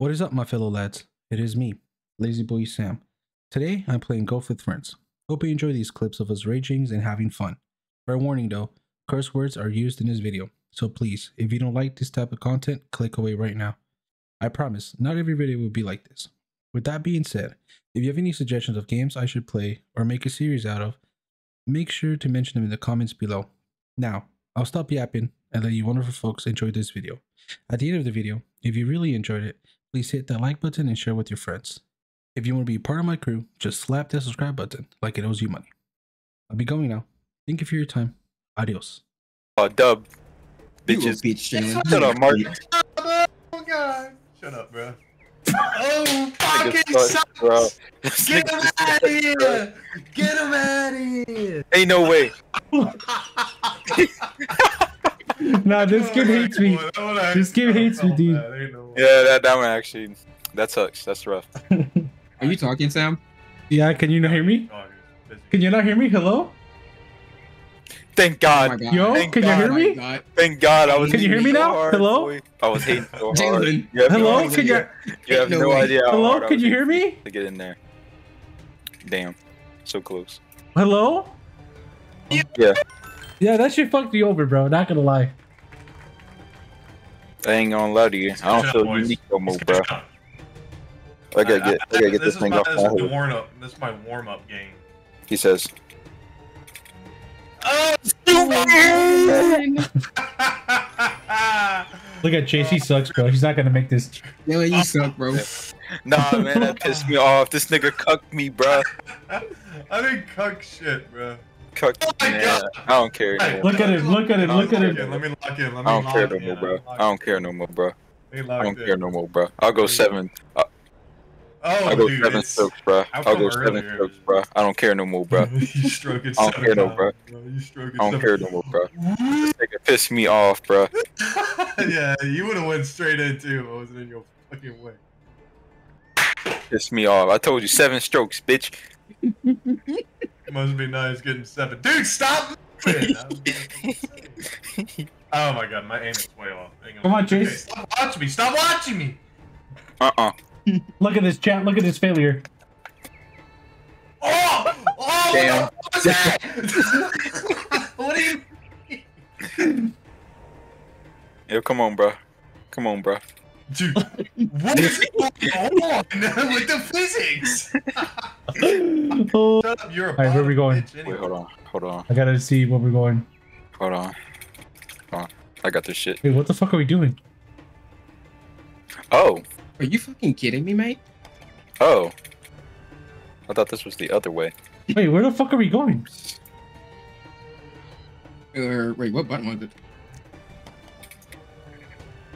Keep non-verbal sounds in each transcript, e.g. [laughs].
What is up, my fellow lads? It is me, Lazyboi Sam. Today, I'm playing Golf with Friends. Hope you enjoy these clips of us raging and having fun. Fair warning though, curse words are used in this video, so please, if you don't like this type of content, click away right now. I promise, not every video will be like this. With that being said, if you have any suggestions of games I should play or make a series out of, make sure to mention them in the comments below. Now, I'll stop yapping and let you wonderful folks enjoy this video. At the end of the video, if you really enjoyed it, please hit that like button and share with your friends. If you want to be part of my crew, just slap that subscribe button like it owes you money. I'll be going now. Thank you for your time. Adios. Oh, dub. You a Bitches. bitch, Jalen. Shut up, Mark. Oh god! Shut up, bro. Oh, fucking sucks, sucks! bro. Get him out of here! Get him out of here! Ain't no way. [laughs] nah, this kid hates me. This kid hates me, dude. Yeah, that that one actually. That sucks. That's rough. Are you talking, Sam? Yeah, can you not hear me? Can you not hear me? Hello? Thank Oh God. my god. Yo, Thank can you God. hear Oh me? god. Thank God. I was. Can you hear me so now? hard, Hello? boy. I was hating so hard. Jalen. You have Hello? No Can you. You have No no idea. how Hello? hard I Can you hear me? To get in there. Damn. So close. Hello? Yeah. Yeah, that shit fucked me over, bro. Not gonna lie. I ain't gonna lie to you. I don't feel up, boys. unique no more, bro. I gotta get. I gotta get this is thing my, off this my is the head. warm up. This is my warm up game. He says. Oh, [laughs] Look at Chase. He sucks, bro. He's not gonna make this. Yeah, you suck, bro. [laughs] Nah, man, that pissed me off. This nigga cucked me, bro. [laughs] I didn't cuck shit, bro. Cucked Oh my me. God. I don't care anymore. Look at him. Look at him. Look at him. Let me lock in. Let me I don't lock care no in. more, bro. I don't care no more, bro. in. Let me I don't in. care no more, bro. I'll go seven. I- Oh, I'll go dude, seven strokes, bro. I'll go come seven strokes, bro. I don't care no more, bro. [laughs] you stroke it I don't care no, times, bro. You stroke it I don't care no more, bro. This nigga pissed me off, bro. [laughs] yeah, you would have went straight in too. I wasn't in your fucking way. Pissed me off. I told you seven strokes, bitch. It must be nice getting seven. Dude, stop! moving! I was gonna fucking say. oh my god, my aim is way off. Hang Come on, Okay, Chase. stop watching me! Stop watching me! Uh-uh. Look at this chat. Look at this failure. Oh! Oh! Damn. What was that? [laughs] what do you Yo, come on, bro. Come on, bro. Dude, what is going on [laughs] with the physics? oh, [laughs] Shut up, you're a Alright, where are we bottom going? bitch Wait, hold on. Hold on. I gotta see where we're going. Hold on. Hold on. I got this shit. Wait, what the fuck are we doing? Oh. Are you fucking kidding me, mate? Oh. I thought this was the other way. Wait, where the fuck are we going? Or wait, what button was it?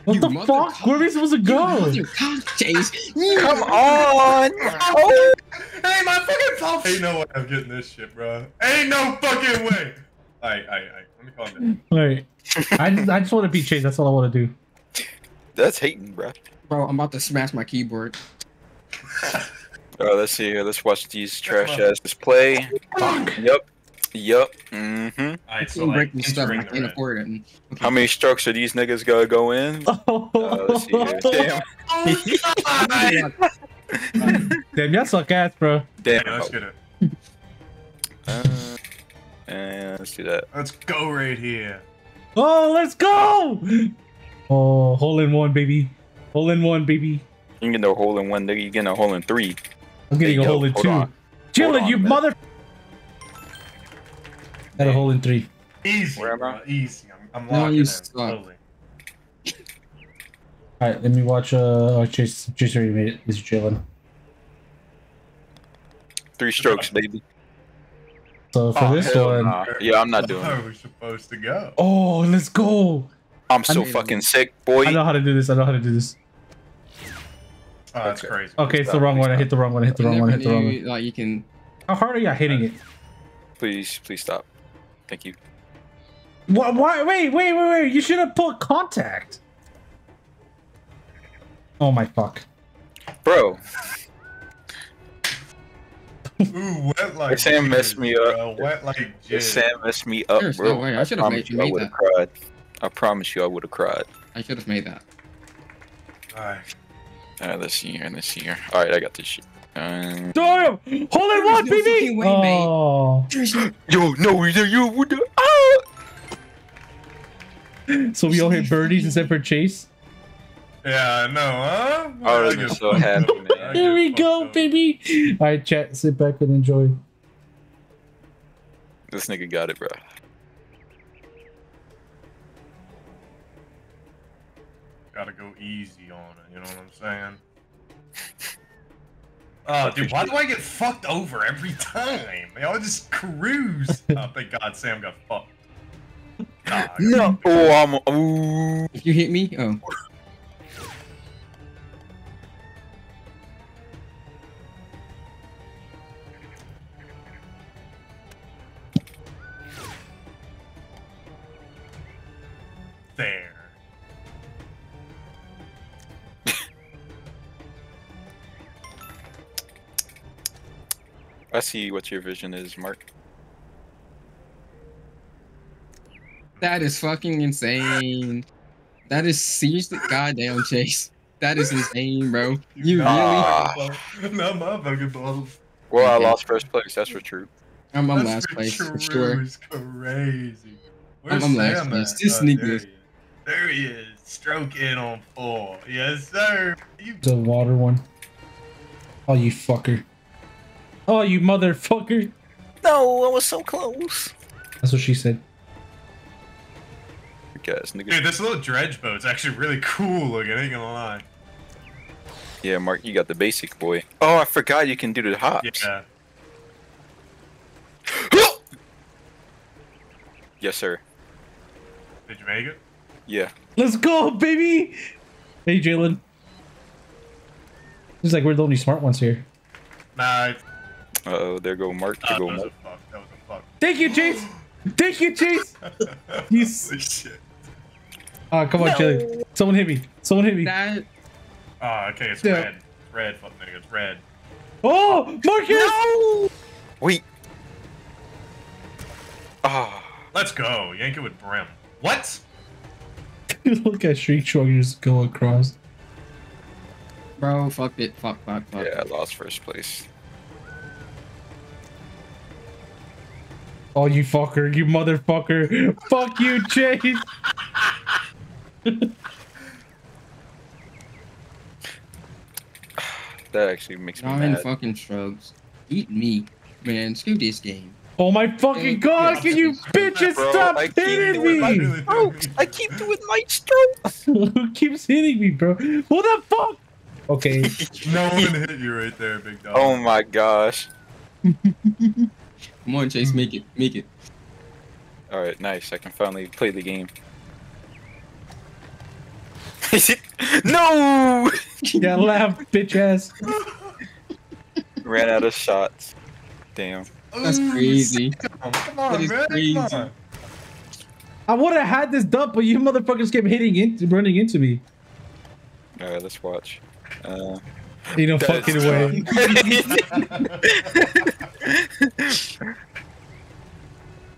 What You the mother- fuck? Where are we supposed to go? You cock chase. Come on! Oh. Hey, my fucking pump! Ain't no way I'm getting this shit, bro. Ain't no fucking way! Alright, alright, alright. Let me calm down. Wait, I just, I just want to beat Chase. That's all I want to do. That's hating, bro. Bro, I'm about to smash my keyboard. [laughs] Let's see here. Let's watch these trash asses play. Yep. Yep. Mm-hmm. I Alright, so can't like, break this stuff. I can't red. afford it. How many strokes are these niggas gonna go in? [laughs] Oh, Uh, let's see here. [laughs] Damn. Oh, [laughs] God! Damn, y'all suck ass, bro. Yeah, Damn. let's get it. Uh, and let's do that. Let's go right here. Oh, let's go! Oh, hole in one, baby. Hole in one, baby. You get no hole in one, nigga. You get a hole in three. I'm getting Hey, a yo, hole in two. on. Hold Chillin', on you a minute. mother. Got a hole in three. Easy, Where am I? bro, Easy. I'm, I'm No, locking you in suck. slowly. All right, let me watch. Uh, oh, Chase, Chase already made it. He's chilling. Three strokes, baby. So for Oh, this one, nah. Yeah, I'm not doing Where it. are we supposed to go? oh, let's go. I'm so mean- fucking sick, boy. I know how to do this. I know how to do this. Oh, that's Okay. crazy. Okay, it's the wrong one. I hit the wrong one. I hit the wrong one. I hit the wrong one. like you can. How hard are you hitting it? Please, please stop. Thank you. Why? why wait, wait, wait, wait. You should have put contact. Oh my fuck. Bro, Ooh, wet like Sam messed jizz, me up. bro. Wet like jizz. Sam messed me up, There's bro. no way. I should've made you you I would have that. cried. I promise you I would have cried. I should have made that. Alright. Alright, let's see here. Let's see here. Alright, I got this shit. Damn! Hold it, one, no baby! way, oh. There's yo, no, you, you, what ah! So we all hit birdies instead for chase. Yeah. I would've I been get so happy, man. Here we go, up. baby. All right, chat. Sit back and enjoy. This nigga got it, bro. Gotta go easy on it, you know what I'm saying? Oh, dude, why do I get fucked over every time? Y'all just cruise. [laughs] oh, thank God Sam got fucked. [laughs] Nah, I got- Oh, I'm. Ooh. If you hit me, oh. I see what your vision is, Mark. That is fucking insane. That is seriously goddamn Chase. That is insane, bro. You really? [laughs] Ah. Not my fucking balls. Well, I lost first place. That's for true. I'm, I'm last for place true for sure. is crazy. I'm- I'm last Sam place. at? This Oh, nigga there is- There he is. Stroke in on four. Yes, sir. You The water one. Oh, you fucker. Oh, you motherfucker. No, I was so close. That's what she said. Guys, nigga. Dude, this little dredge boat's actually really cool looking, I ain't gonna lie. Yeah, Mark, you got the basic boy. Oh, I forgot you can do the hops. Yeah. [gasps] yes, sir. Did you make it? Yeah. Let's go, baby. Hey, Jalen. It's like we're the only smart ones here. Nah, it's, Uh oh, there go Mark. uh, There that go was Mark. a fuck. That was a fuck. Thank you, Chase. Thank you, Chase. [laughs] You Holy shit. Oh, come on, Jalen. Someone hit me. Someone hit me. That Oh, okay, it's Yeah. red. It's red, fuck nigga, it's red. Oh, Marcus. Wait. Ah. Let's go. Yank it with brim. What? [laughs] Look at Street Truck just go across. bro, fuck it. Fuck, fuck, fuck. Yeah, I lost first place. Oh, you fucker. You motherfucker. Fuck you, Chase. That actually makes me Nine mad. fucking strokes. Eat me. Man, screw this game. Oh my fucking god, can you bitches Bro, stop I hitting me? Really Bro, I keep doing light strokes. [laughs] Who keeps hitting me, bro? Who the fuck? Okay, [laughs] No one hit you right there, big dog. oh my gosh. [laughs] Come on, Chase, make it. Make it. All right, nice. I can finally play the game. [laughs] no! yeah, laugh, bitch ass. [laughs] Ran out of shots. Damn. That's crazy. Come on, That is man. Crazy. I would have had this dub, but you motherfuckers kept hitting into, running into me. All right, let's watch. Uh, You know, That fucking is way. [laughs]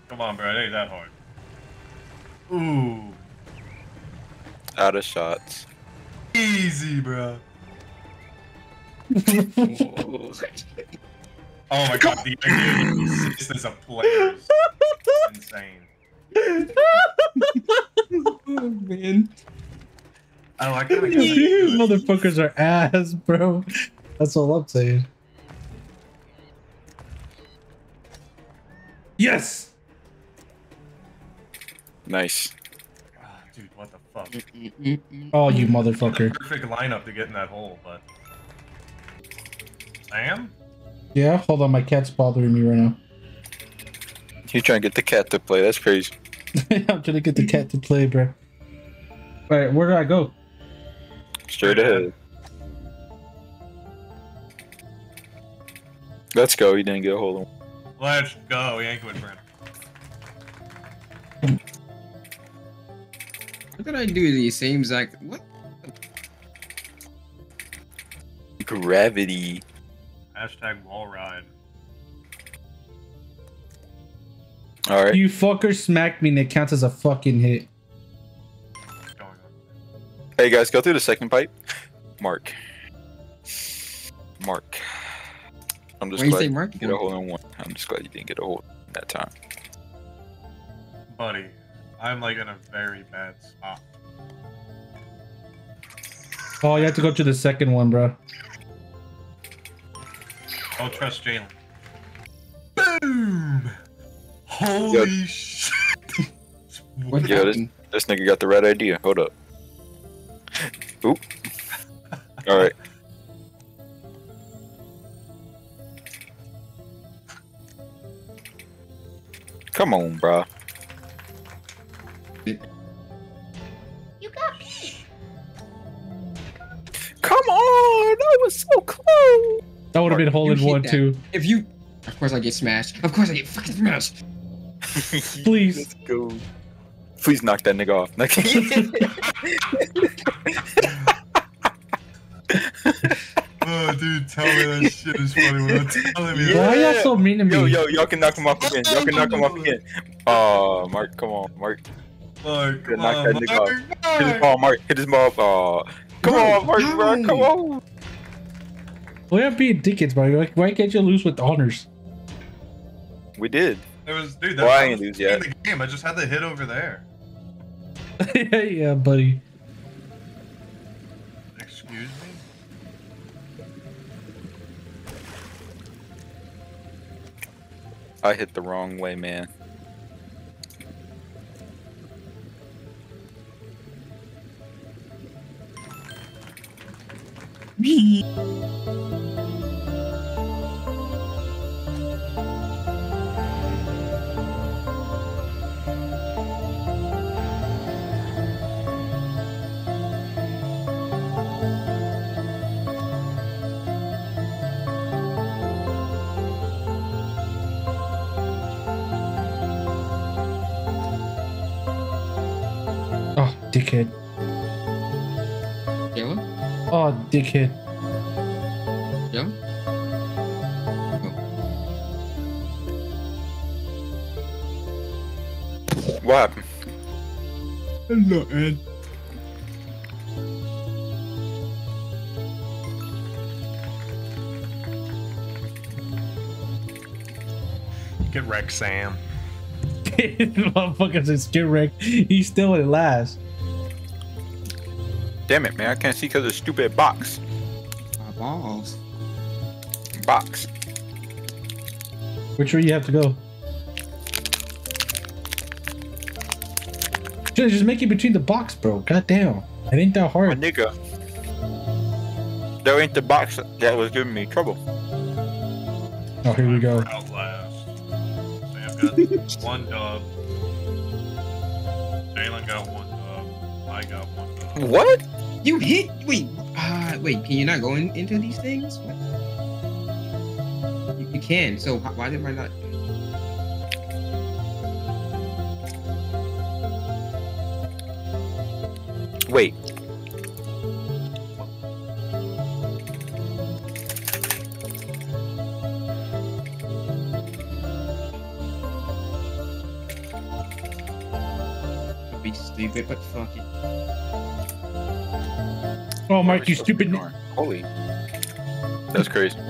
Come on, bro. It ain't that hard. Ooh. out of shots. Easy, bro. [laughs] Oh my god, the idea of exist as a player insane. [laughs] oh, man. I like how [laughs] These motherfuckers are ass, bro. That's all I'm saying. Yes! Nice. Ah, Dude, what the fuck? Oh, you motherfucker. Perfect lineup to get in that hole, but. I am? Yeah, hold on, my cat's bothering me right now. You trying to get the cat to play? That's crazy. [laughs] I'm trying to get the cat to play, bro. Alright, where do I go? Straight ahead. Let's go. You didn't get a hold of him. Let's go, Yankovic Brent. What did I do the same exact? What? Gravity. Hashtag wall ride. All right. You fucker smacked me and it counts as a fucking hit. What's going on? Hey guys, go through the second pipe. Mark. Mark. I'm just Why you glad say you Mark didn't get a hold on one. I'm just glad you didn't get a hold in that time. Buddy, I'm like in a very bad spot. Oh, you have to go to the second one, bro. Don't trust Jalen. Boom! Holy shit! [laughs] What Yeah, this- happened? This nigga got the right idea. Hold up. Oop. All right. Come on, bro. You got me. Come on! I was so close. That would have been hole in one that. too. If you, of course I get smashed. Of course I get fucking smashed. [laughs] [laughs] Please. Let's go. Please knock that nigga off. [laughs] Oh, dude, tell me that shit is funny without telling me. Yeah. Why are y'all so mean to me? yo, yo, y'all can knock him off again. Y'all can knock him off again. Oh, Mark, come on, Mark. Mark, come knock on, that nigga Mark, Hit his ball, Mark. Hit his ball. Oh, come Bro, on, Mark, bro. Come on. Why are being dickheads, bro? Why- Why can't you lose with honors? We did. It was, dude, Well, I that ain't was lose in yet. the game. I just had the hit over there. [laughs] yeah, buddy. Excuse me? I hit the wrong way, man. Oh, dickhead. Yellow? Oh, dickhead. Yellow? What happened? Hello, Ed. Get wrecked, Sam. [laughs] Motherfuckers is get wrecked. He's still in last. Damn it, man. I can't see because of the stupid box. My balls. Box. Which way you have to go? Just, just make it between the box, bro. God damn. It ain't that My hard. nigga. That ain't the box that was giving me trouble. Oh, here we go. Outlast. Sam got one dub. Jalen got one dub. I got one dub. What? You hit. Wait. Uh, wait. Can you not go in, into these things? What? You, you can. So why did I not? Wait. Be stupid, but fuck it. Oh, Where Mark, you we supposed to be stupid. Holy. That's crazy. [laughs]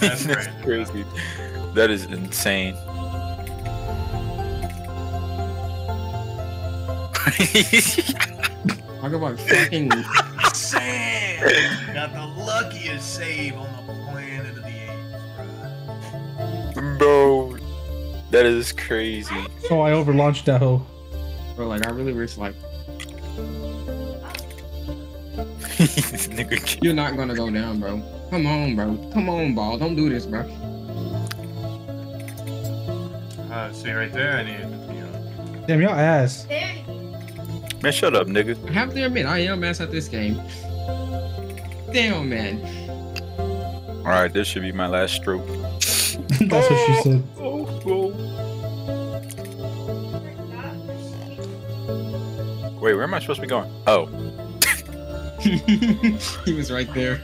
That's crazy. crazy. That is insane. [laughs] Talk about fucking. Sam [laughs] got the luckiest save on the planet of the apes, bro. Bro, that is crazy. So I overlaunched that hoe. Bro, like I really wish like This [laughs] nigga can't- you're not gonna go down, bro. Come on, bro. Come on, ball. Don't do this, bro. Uh, see right there, I need you know. Damn, y'all ass. Man, shut up, nigga. I have to admit, I am ass at this game. Damn, man. Alright, this should be my last stroke. [laughs] That's what she said. Wait, where am I supposed to be going? Oh, [laughs] he was right there.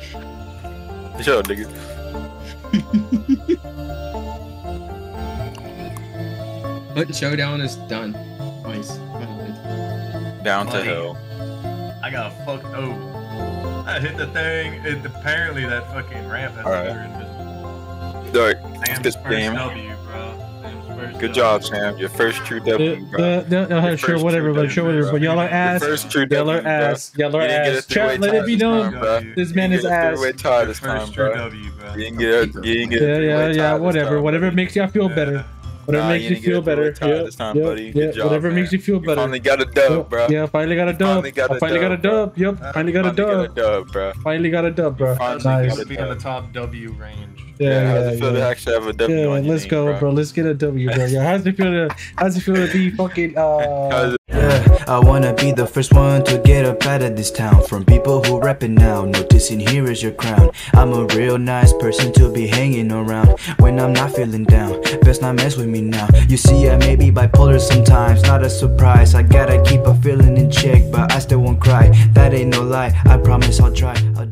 shut up, nigga. [laughs] But showdown is done. Nice. Finally. Down to Buddy. hell. I got fucked over. Oh. I hit the thing. It, apparently, that fucking ramp has Alright. another invisible. Alright, Sam's good first game. W, bro. Sam's first Good job, Sam. Your first true W, bro. uh, uh, uh, Your sure, whatever, but sure, whatever. But y'all are Your ass. first true Y'all are ass. Y'all are You didn't get a ass. Chat, let it be this known. time, bro. This man You is didn't get a ass. three-way tie Your this first time, true bro. W, bro. You didn't get a, you didn't get a Yeah, yeah, yeah. Whatever, time, whatever makes y'all feel Yeah. better. Whatever Nah, makes you you feel better. tie Yeah, this time, yeah, buddy. yeah. Good job, Whatever man. makes you feel You better. finally got a dub, bro. Yeah, finally got a dub. finally got a I finally got a dub, bro. Yep, finally got a Finally got a dub. dub, bro. Finally got a dub, bro. finally Nice. got to be in the top W range. Yeah, how's yeah, it feel to actually have a W Yeah, on let's name, go, bro. Let's get a W, bro. Yeah, how's it feel to how's it feel to be fucking uh [laughs] Yeah, I wanna be the first one to get up out of this town. From people who rap it now, noticing here is your crown. I'm a real nice person to be hanging around. When I'm not feeling down, best not mess with me now. You see I may be bipolar sometimes, not a surprise. I gotta keep a feeling in check, but I still won't cry. That ain't no lie, I promise I'll try. I'll